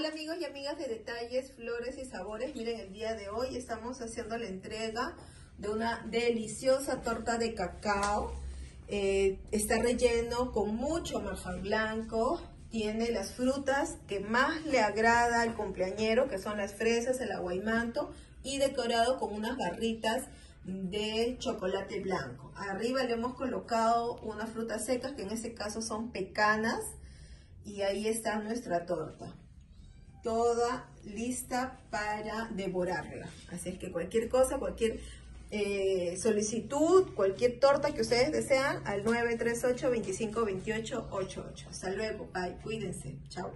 Hola amigos y amigas de Detalles, Flores y Sabores. Miren, el día de hoy estamos haciendo la entrega de una deliciosa torta de cacao. Eh, está relleno con mucho marfan blanco. Tiene las frutas que más le agrada al cumpleañero, que son las fresas, el aguaymanto, y decorado con unas barritas de chocolate blanco. Arriba le hemos colocado unas frutas secas, que en este caso son pecanas, y ahí está nuestra torta toda lista para devorarla. Así es que cualquier cosa, cualquier eh, solicitud, cualquier torta que ustedes desean, al 938 25 88 Hasta luego, bye, cuídense, chao.